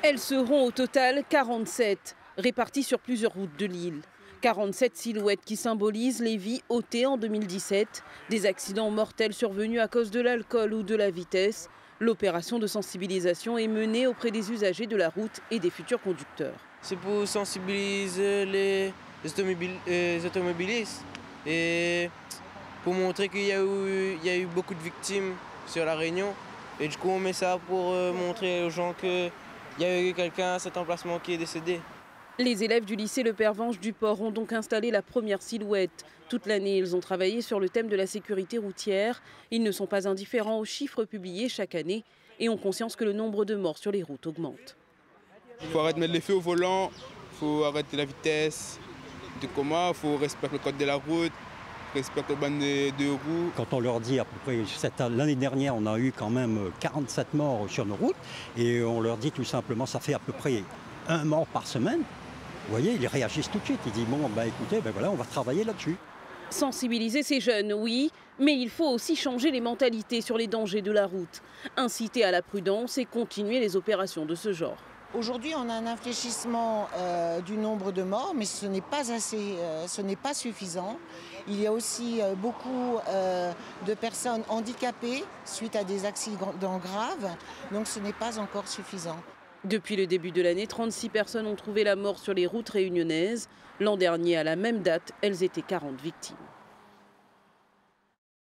Elles seront au total 47, réparties sur plusieurs routes de l'île. 47 silhouettes qui symbolisent les vies ôtées en 2017, des accidents mortels survenus à cause de l'alcool ou de la vitesse. L'opération de sensibilisation est menée auprès des usagers de la route et des futurs conducteurs. C'est pour sensibiliser les automobilistes et pour montrer qu'il y, a eu beaucoup de victimes sur la Réunion. Et du coup, on met ça pour euh, montrer aux gens qu'il y a eu quelqu'un à cet emplacement qui est décédé. Les élèves du lycée Le Pervenche du Port ont donc installé la première silhouette. Toute l'année, ils ont travaillé sur le thème de la sécurité routière. Ils ne sont pas indifférents aux chiffres publiés chaque année et ont conscience que le nombre de morts sur les routes augmente. Il faut arrêter de mettre les feux au volant, il faut arrêter la vitesse, de comment, il faut respecter le code de la route, respecter le ban de, roues. Quand on leur dit à peu près, l'année dernière, on a eu quand même 47 morts sur nos routes, et on leur dit tout simplement, ça fait à peu près un mort par semaine. Vous voyez, ils réagissent tout de suite. Ils disent bon, bah écoutez, ben voilà, on va travailler là-dessus. Sensibiliser ces jeunes, oui, mais il faut aussi changer les mentalités sur les dangers de la route, inciter à la prudence et continuer les opérations de ce genre. Aujourd'hui, on a un infléchissement euh, du nombre de morts, mais ce n'est pas assez, euh, ce n'est pas suffisant. Il y a aussi euh, beaucoup de personnes handicapées suite à des accidents graves, donc ce n'est pas encore suffisant. Depuis le début de l'année, 36 personnes ont trouvé la mort sur les routes réunionnaises. L'an dernier, à la même date, elles étaient 40 victimes.